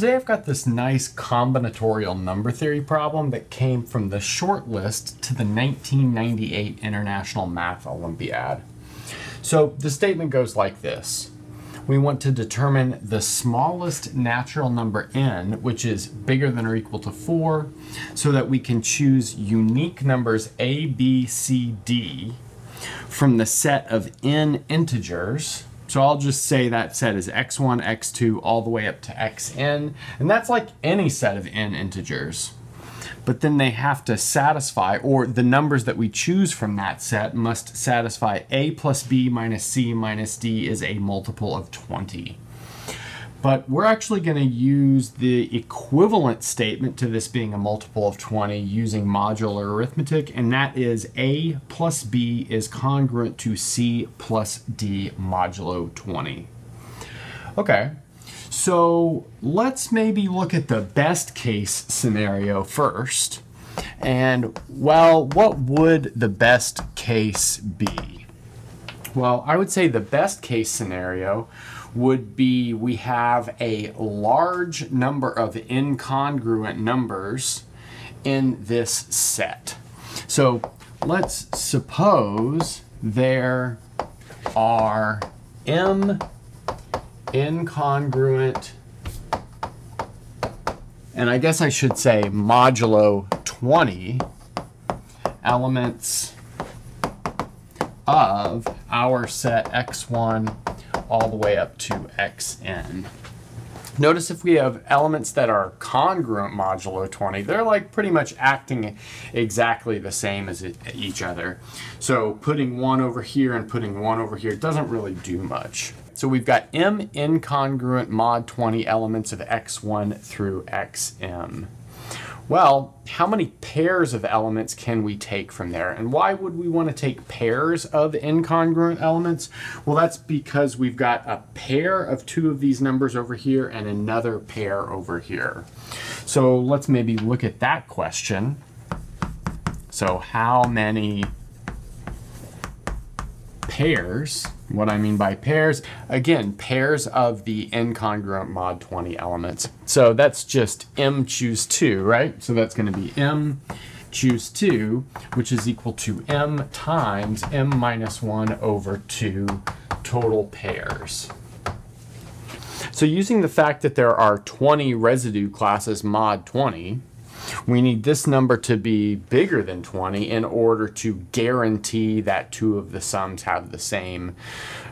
Today I've got this nice combinatorial number theory problem that came from the short list to the 1998 International Math Olympiad. So the statement goes like this. We want to determine the smallest natural number n, which is bigger than or equal to 4, so that we can choose unique numbers a, b, c, d from the set of n integers so I'll just say that set is x1, x2, all the way up to xn. And that's like any set of n integers. But then they have to satisfy, or the numbers that we choose from that set must satisfy a plus b minus c minus d is a multiple of 20. But we're actually going to use the equivalent statement to this being a multiple of 20 using modular arithmetic, and that is a plus b is congruent to c plus d modulo 20. Okay, so let's maybe look at the best case scenario first. And, well, what would the best case be? Well, I would say the best case scenario would be we have a large number of incongruent numbers in this set. So let's suppose there are m incongruent, and I guess I should say modulo 20 elements of our set x1 all the way up to xn. Notice if we have elements that are congruent modulo 20, they're like pretty much acting exactly the same as each other. So putting one over here and putting one over here doesn't really do much. So we've got m incongruent mod 20 elements of x1 through xm. Well, how many pairs of elements can we take from there? And why would we want to take pairs of incongruent elements? Well, that's because we've got a pair of two of these numbers over here and another pair over here. So let's maybe look at that question. So how many pairs what I mean by pairs, again, pairs of the incongruent mod 20 elements. So that's just m choose 2, right? So that's going to be m choose 2, which is equal to m times m minus 1 over 2 total pairs. So using the fact that there are 20 residue classes mod 20, we need this number to be bigger than 20 in order to guarantee that two of the sums have the same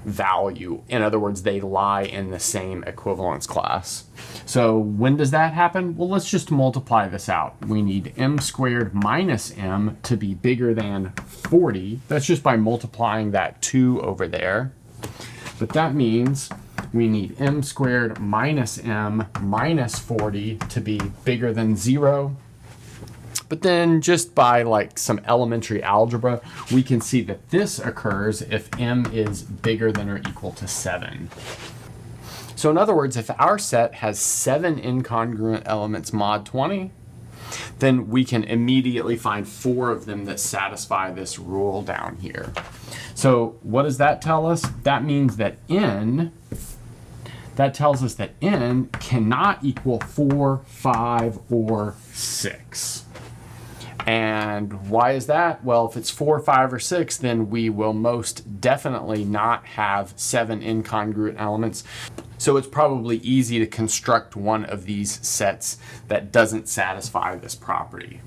value. In other words, they lie in the same equivalence class. So when does that happen? Well, let's just multiply this out. We need m squared minus m to be bigger than 40. That's just by multiplying that 2 over there. But that means we need m squared minus m minus 40 to be bigger than 0. But then just by like some elementary algebra, we can see that this occurs if m is bigger than or equal to 7. So in other words, if our set has 7 incongruent elements mod 20, then we can immediately find four of them that satisfy this rule down here. So what does that tell us? That means that n, that tells us that n cannot equal 4, 5, or 6. And why is that? Well, if it's four, five, or six, then we will most definitely not have seven incongruent elements. So it's probably easy to construct one of these sets that doesn't satisfy this property.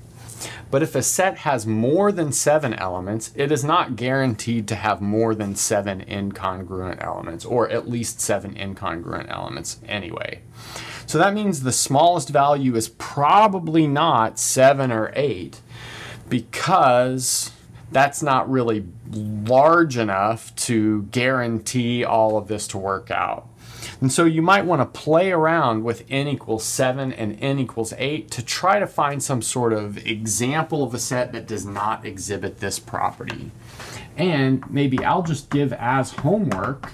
But if a set has more than seven elements, it is not guaranteed to have more than seven incongruent elements, or at least seven incongruent elements anyway. So that means the smallest value is probably not seven or eight, because that's not really large enough to guarantee all of this to work out. And so you might want to play around with n equals 7 and n equals 8 to try to find some sort of example of a set that does not exhibit this property. And maybe I'll just give as homework,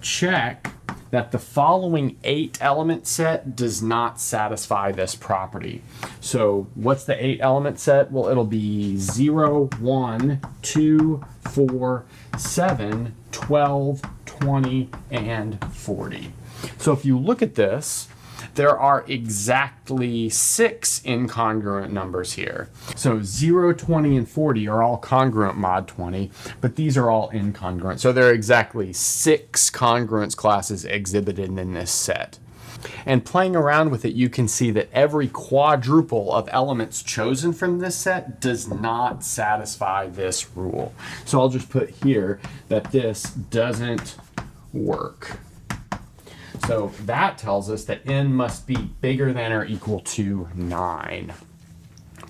check that the following eight element set does not satisfy this property. So what's the eight element set? Well, it'll be 0, 1, 2, 4, 7, 12, 20, and 40. So if you look at this, there are exactly six incongruent numbers here. So 0, 20, and 40 are all congruent mod 20, but these are all incongruent. So there are exactly six congruence classes exhibited in this set. And playing around with it, you can see that every quadruple of elements chosen from this set does not satisfy this rule. So I'll just put here that this doesn't work. So that tells us that n must be bigger than or equal to 9.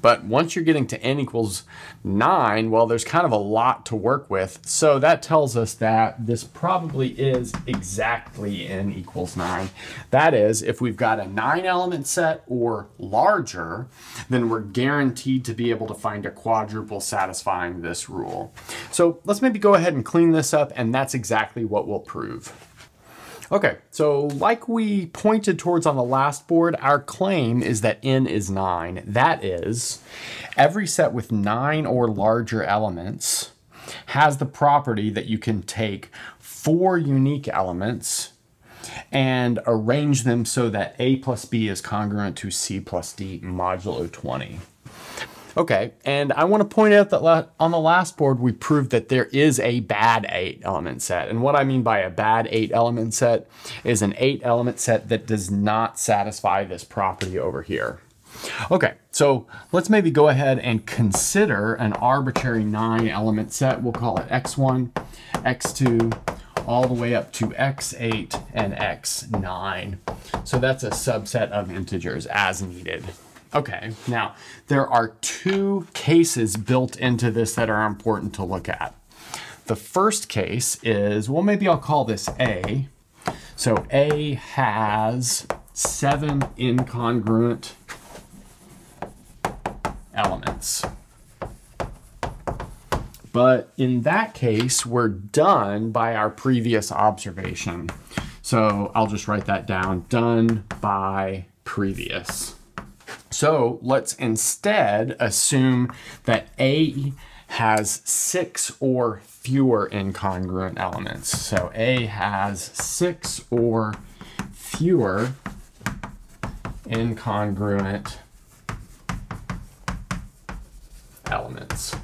But once you're getting to n equals 9, well, there's kind of a lot to work with. So that tells us that this probably is exactly n equals 9. That is, if we've got a 9 element set or larger, then we're guaranteed to be able to find a quadruple satisfying this rule. So let's maybe go ahead and clean this up, and that's exactly what we'll prove. Okay, so like we pointed towards on the last board, our claim is that n is 9. That is, every set with 9 or larger elements has the property that you can take four unique elements and arrange them so that a plus b is congruent to c plus d modulo 20. Okay, and I want to point out that on the last board, we proved that there is a bad eight element set. And what I mean by a bad eight element set is an eight element set that does not satisfy this property over here. Okay, so let's maybe go ahead and consider an arbitrary nine element set. We'll call it X1, X2, all the way up to X8 and X9. So that's a subset of integers as needed. Okay, now there are two cases built into this that are important to look at. The first case is, well, maybe I'll call this A. So A has seven incongruent elements. But in that case, we're done by our previous observation. So I'll just write that down, done by previous. So let's instead assume that A has six or fewer incongruent elements. So A has six or fewer incongruent elements.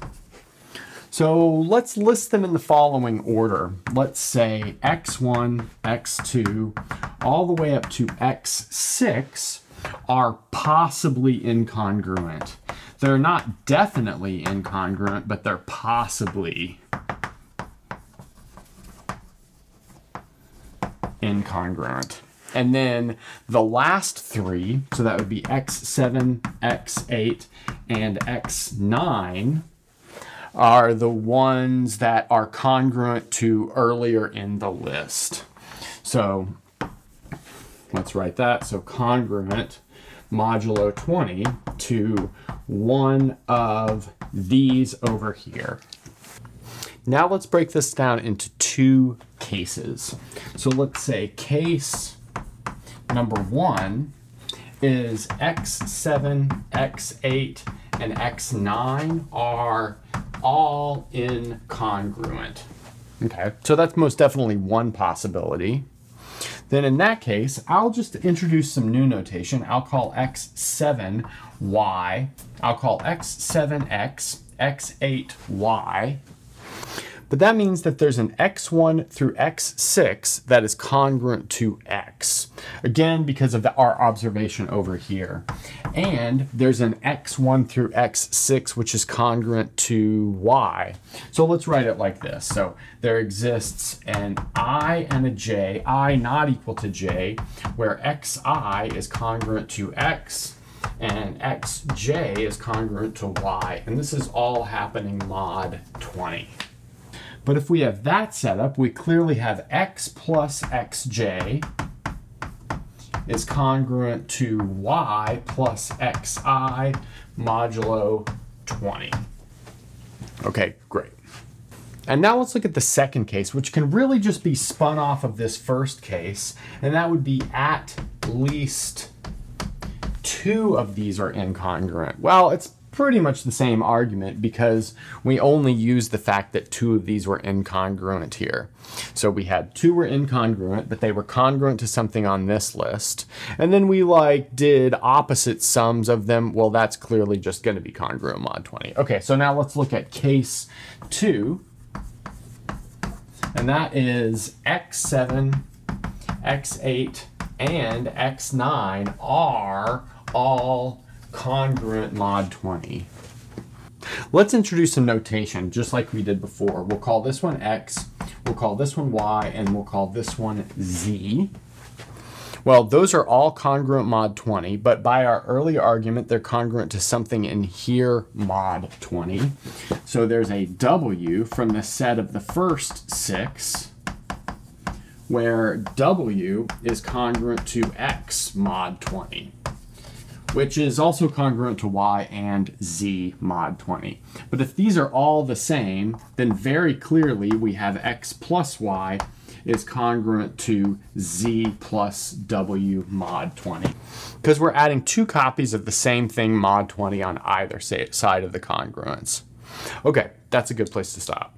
So let's list them in the following order. Let's say x1, x2, all the way up to x6 are possibly incongruent. They're not definitely incongruent, but they're possibly incongruent. And then the last three, so that would be x7, x8, and x9, are the ones that are congruent to earlier in the list. So Let's write that. So congruent modulo 20 to one of these over here. Now let's break this down into two cases. So let's say case number one is x7, x8, and x9 are all incongruent. Okay, so that's most definitely one possibility then in that case, I'll just introduce some new notation. I'll call x7y, I'll call x7x, x8y, but that means that there's an x1 through x6 that is congruent to x. Again, because of the, our observation over here. And there's an x1 through x6 which is congruent to y. So let's write it like this. So there exists an i and a j, i not equal to j, where xi is congruent to x and xj is congruent to y. And this is all happening mod 20. But if we have that set up, we clearly have x plus xj is congruent to y plus xi modulo 20. Okay, great. And now let's look at the second case, which can really just be spun off of this first case, and that would be at least two of these are incongruent. Well, it's pretty much the same argument because we only used the fact that two of these were incongruent here. So we had two were incongruent, but they were congruent to something on this list. And then we like did opposite sums of them. Well, that's clearly just going to be congruent mod 20. Okay, so now let's look at case two. And that is x7, x8, and x9 are all congruent mod 20. Let's introduce some notation just like we did before. We'll call this one x, we'll call this one y, and we'll call this one z. Well, those are all congruent mod 20, but by our early argument, they're congruent to something in here mod 20. So there's a w from the set of the first six, where w is congruent to x mod 20 which is also congruent to y and z mod 20. But if these are all the same, then very clearly we have x plus y is congruent to z plus w mod 20. Because we're adding two copies of the same thing mod 20 on either side of the congruence. Okay, that's a good place to stop.